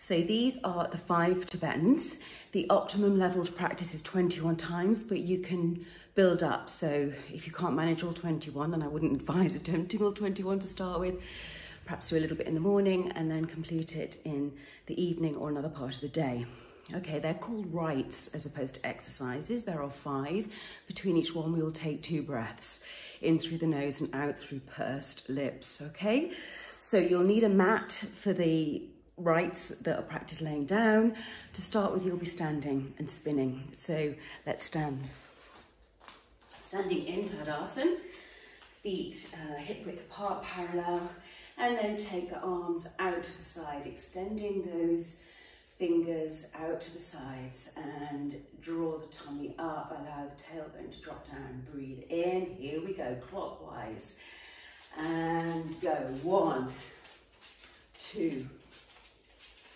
So these are the five Tibetans. The optimum level to practice is 21 times, but you can build up. So if you can't manage all 21, and I wouldn't advise attempting all 21 to start with, perhaps do a little bit in the morning and then complete it in the evening or another part of the day. Okay, they're called rites as opposed to exercises. There are five. Between each one, we will take two breaths in through the nose and out through pursed lips. Okay, so you'll need a mat for the rites that are practiced laying down. To start with, you'll be standing and spinning. So let's stand. Standing in Tadasana, feet uh, hip width apart, parallel, and then take the arms out to the side, extending those fingers out to the sides and draw the tummy up, allow the tailbone to drop down, breathe in, here we go, clockwise, and go, one, two,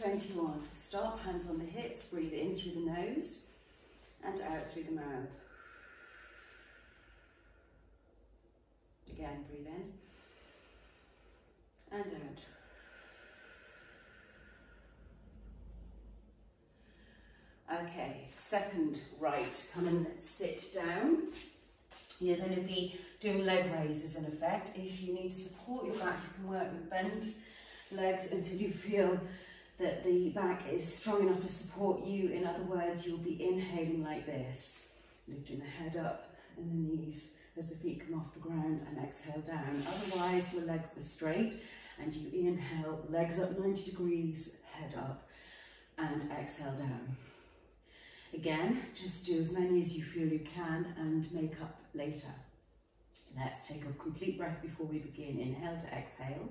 21. Stop, hands on the hips, breathe in through the nose and out through the mouth. Again, breathe in and out. Okay, second rite, come and sit down. You're going to be doing leg raises in effect. If you need to support your back, you can work with bent legs until you feel that the back is strong enough to support you. In other words, you'll be inhaling like this, lifting the head up and the knees as the feet come off the ground and exhale down. Otherwise, your legs are straight and you inhale, legs up 90 degrees, head up and exhale down. Again, just do as many as you feel you can and make up later. Let's take a complete breath before we begin. Inhale to exhale.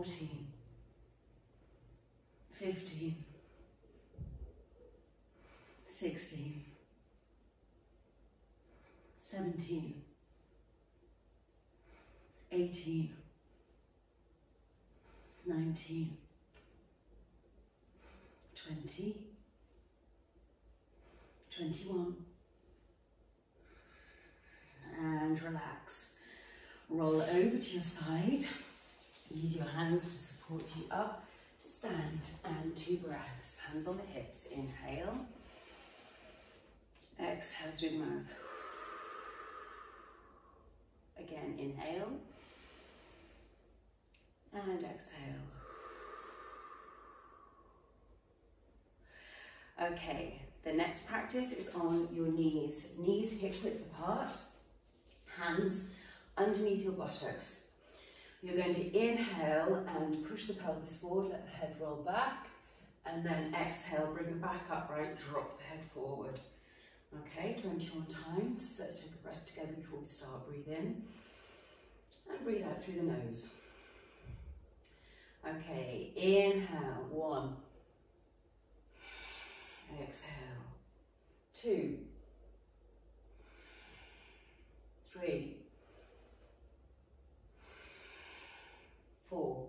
14, 15, 16, 17, 18, 19, 20, 21, and relax. Roll over to your side. Use your hands to support you up to stand and two breaths. Hands on the hips. Inhale. Exhale through the mouth. Again, inhale. And exhale. Okay, the next practice is on your knees. Knees hip width apart, hands underneath your buttocks. You're going to inhale and push the pelvis forward, let the head roll back, and then exhale, bring it back upright, drop the head forward. Okay, 21 times. Let's take a breath together before we start. Breathe in and breathe out through the nose. Okay, inhale, one, Exhale. Two. Three. Four.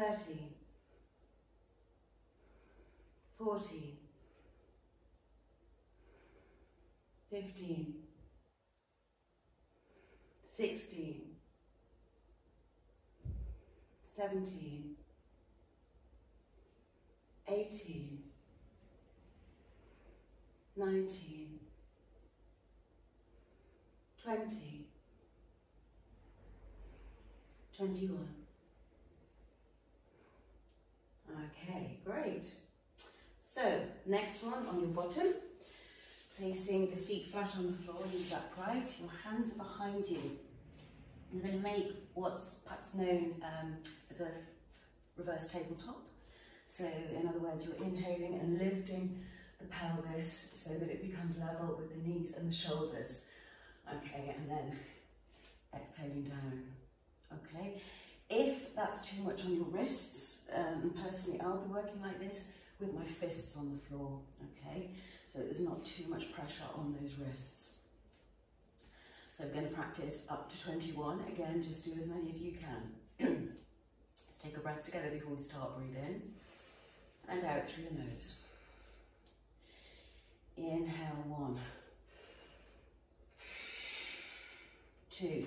thirteen, fourteen, fifteen, sixteen, seventeen, eighteen, nineteen, twenty, twenty-one. Okay, great. So, next one on your bottom, placing the feet flat on the floor, knees upright, your hands are behind you. You're going to make what's perhaps known um, as a reverse tabletop. So in other words, you're inhaling and lifting the pelvis so that it becomes level with the knees and the shoulders. Okay, and then exhaling down. Okay, if that's too much on your wrists, um, personally I'll be working like this with my fists on the floor. Okay, so there's not too much pressure on those wrists. So we're going to practice up to 21. Again, just do as many as you can. Let's take a breath together before we start. Breathe in and out through the nose. Inhale, one, two,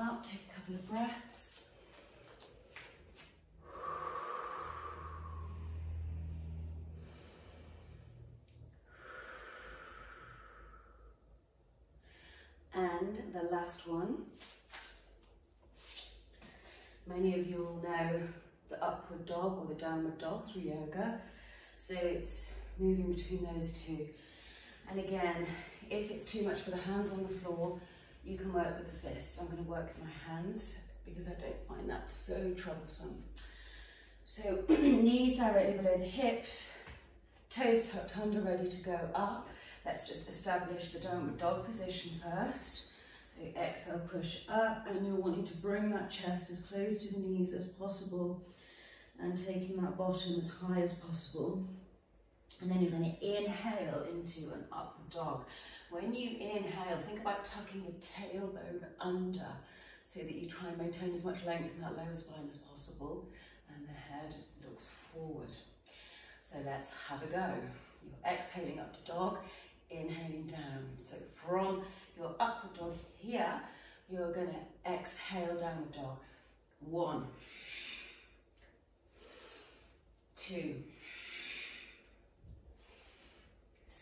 up, take a couple of breaths. And the last one. Many of you will know the upward dog or the downward dog through yoga. So it's moving between those two. And again, if it's too much for the hands on the floor, you can work with the fists. I'm going to work with my hands because I don't find that so troublesome. So knees directly below the hips, toes tucked under, ready to go up. Let's just establish the downward dog position first. So exhale, push up, and you're wanting to bring that chest as close to the knees as possible and taking that bottom as high as possible. And then you're going to inhale into an upward dog. When you inhale, think about tucking the tailbone under so that you try and maintain as much length in that lower spine as possible and the head looks forward. So let's have a go. You're exhaling up to dog, inhaling down. So from your upward dog here, you're going to exhale downward dog. One, two,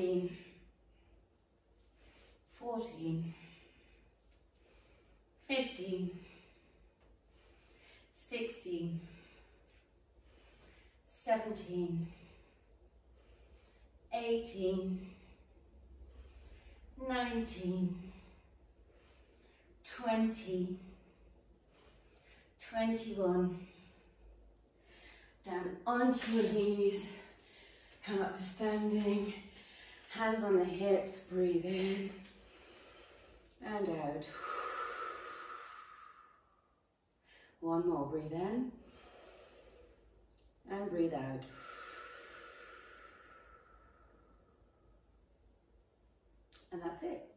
13, 14, 15, 16, 17, 18, 19, 20, 21, down onto your knees, come up to standing, hands on the hips, breathe in and out. One more, breathe in and breathe out. And that's it.